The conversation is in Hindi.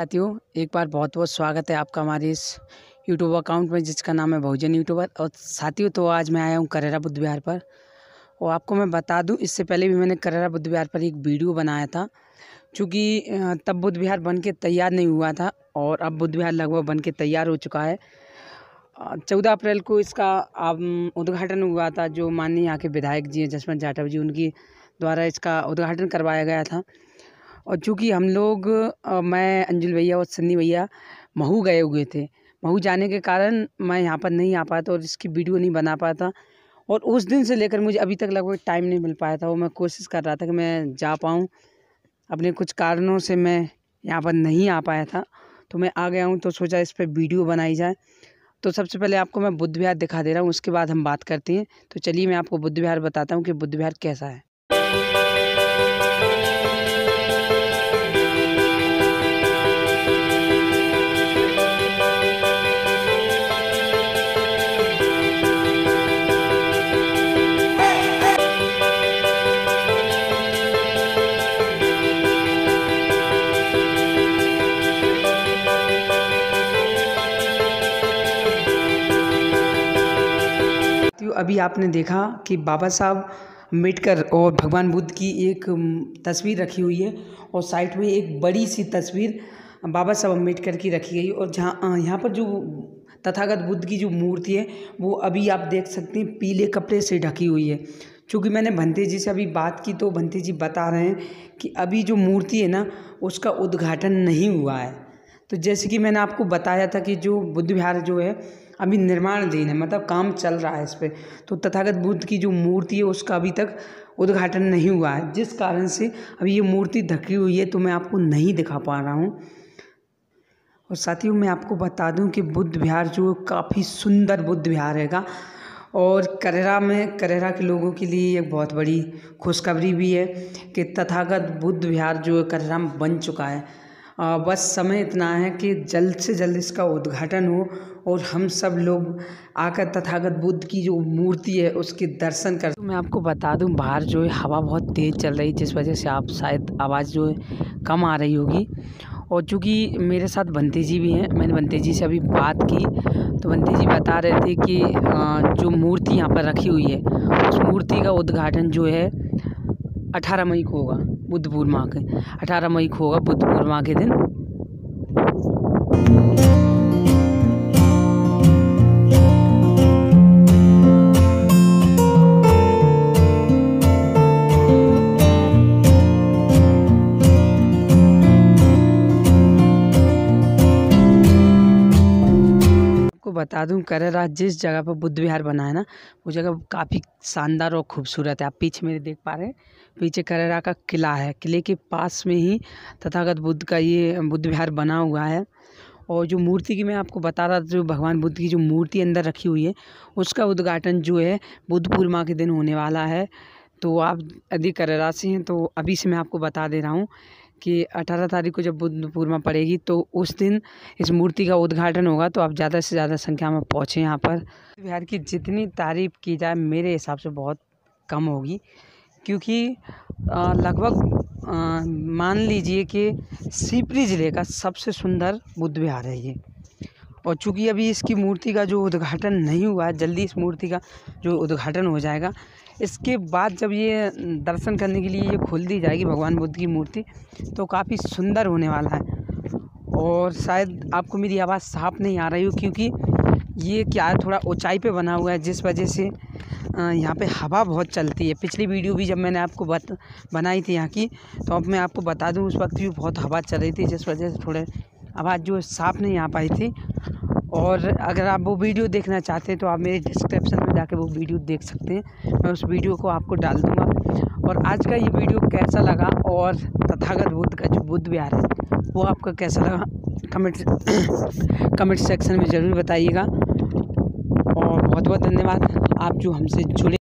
साथियों, एक बार बहुत बहुत स्वागत है आपका हमारे इस यूट्यूब अकाउंट में, जिसका नाम है बहुजन यूट्यूबर और साथियों तो आज मैं आया हूँ करेरा बुद्ध विहार पर। और आपको मैं बता दूँ, इससे पहले भी मैंने करेरा बुद्ध विहार पर एक वीडियो बनाया था चूँकि तब बुद्ध विहार बन के तैयार नहीं हुआ था, और अब बुद्ध विहार लगभग बन के तैयार हो चुका है। चौदह अप्रैल को इसका उद्घाटन हुआ था, जो माननीय यहाँ के विधायक जी हैं, जसवंत जाटव जी, उनकी द्वारा इसका उद्घाटन करवाया गया था। और चूँकि हम लोग मैं, अंजुल भैया और सन्नी भैया महू गए हुए थे। महू जाने के कारण मैं यहाँ पर नहीं आ पाया था और इसकी वीडियो नहीं बना पाया था और उस दिन से लेकर मुझे अभी तक लगभग टाइम नहीं मिल पाया था और मैं कोशिश कर रहा था कि मैं जा पाऊँ। अपने कुछ कारणों से मैं यहाँ पर नहीं आ पाया था। तो मैं आ गया हूँ तो सोचा इस पर वीडियो बनाई जाए। तो सबसे पहले आपको मैं बुद्ध विहार दिखा दे रहा हूँ, उसके बाद हम बात करते हैं। तो चलिए मैं आपको बुद्ध विहार बताता हूँ कि बुद्ध विहार कैसा है। अभी आपने देखा कि बाबा साहब अंबेडकर और भगवान बुद्ध की एक तस्वीर रखी हुई है और साइड में एक बड़ी सी तस्वीर बाबा साहब अंबेडकर की रखी गई और जहाँ यहाँ पर जो तथागत बुद्ध की जो मूर्ति है, वो अभी आप देख सकते हैं पीले कपड़े से ढकी हुई है। क्योंकि मैंने भंते जी से अभी बात की तो भंते जी बता रहे हैं कि अभी जो मूर्ति है ना, उसका उद्घाटन नहीं हुआ है। तो जैसे कि मैंने आपको बताया था कि जो बुद्ध विहार जो है अभी निर्माणाधीन है मतलब काम चल रहा है इस पर तो तथागत बुद्ध की जो मूर्ति है, उसका अभी तक उद्घाटन नहीं हुआ है। जिस कारण से अभी ये मूर्ति ढकी हुई है तो मैं आपको नहीं दिखा पा रहा हूँ। और साथियों, मैं आपको बता दूँ कि बुद्ध विहार जो काफ़ी सुंदर बुद्ध विहार हैगा और करेरा में, करेरा के लोगों के लिए एक बहुत बड़ी खुशखबरी भी है कि तथागत बुद्ध विहार जो करेरा में बन चुका है। बस समय इतना है कि जल्द से जल्द इसका उद्घाटन हो और हम सब लोग आकर तथागत बुद्ध की जो मूर्ति है उसके दर्शन कर तो मैं आपको बता दूँ, बाहर जो है हवा बहुत तेज़ चल रही जिस वजह से आप शायद आवाज़ जो है कम आ रही होगी। और चूँकि मेरे साथ बंते जी भी हैं, मैंने बंते जी से अभी बात की तो बंते जी बता रहे थे कि जो मूर्ति यहाँ पर रखी हुई है, उस मूर्ति का उद्घाटन जो है अठारह मई को होगा बुद्ध पूर्णिमा के। अठारह मई को होगा बुद्ध पूर्णिमा के दिन। बता दूँ, करेरा जिस जगह पर बुद्ध विहार बना है ना, वो जगह काफ़ी शानदार और खूबसूरत है। आप पीछे मेरे देख पा रहे हैं, पीछे करेरा का किला है। किले के पास में ही तथागत बुद्ध का ये बुद्ध विहार बना हुआ है। और जो मूर्ति की मैं आपको बता रहा था, जो भगवान बुद्ध की जो मूर्ति अंदर रखी हुई है, उसका उद्घाटन जो है, बुद्ध पूर्णिमा के दिन होने वाला है। तो आप यदि करेरा से हैं तो अभी से मैं आपको बता दे रहा हूँ कि अठारह तारीख को जब बुद्ध पूर्णिमा पड़ेगी तो उस दिन इस मूर्ति का उद्घाटन होगा तो आप ज़्यादा से ज़्यादा संख्या में पहुँचें यहाँ पर। बिहार की जितनी तारीफ़ की जाए, मेरे हिसाब से बहुत कम होगी, क्योंकि लगभग मान लीजिए कि सीपरी ज़िले का सबसे सुंदर बुद्ध विहार है ये। और चूँकि अभी इसकी मूर्ति का जो उद्घाटन नहीं हुआ है, जल्दी इस मूर्ति का जो उद्घाटन हो जाएगा इसके बाद जब ये दर्शन करने के लिए ये खोल दी जाएगी भगवान बुद्ध की मूर्ति तो काफ़ी सुंदर होने वाला है। और शायद आपको मेरी आवाज़ साफ़ नहीं आ रही हो, क्योंकि ये क्या है, थोड़ा ऊंचाई पे बना हुआ है, जिस वजह से यहाँ पे हवा बहुत चलती है। पिछली वीडियो भी जब मैंने आपको बत, बनाई थी यहाँ की तो अब मैं आपको बता दूँ, उस वक्त भी बहुत हवा चल रही थी, जिस वजह से थोड़े आवाज़ जो साफ़ नहीं आ पाई थी। और अगर आप वो वीडियो देखना चाहते हैं तो आप मेरे डिस्क्रिप्शन में जाके वो वीडियो देख सकते हैं। मैं उस वीडियो को आपको डाल दूँगा। और आज का ये वीडियो कैसा लगा? और तथागत बुद्ध का जो बुद्ध विहार है, वो आपका कैसा लगा? कमेंट कमेंट सेक्शन में ज़रूर बताइएगा। और बहुत बहुत धन्यवाद। आप जो हमसे जुड़े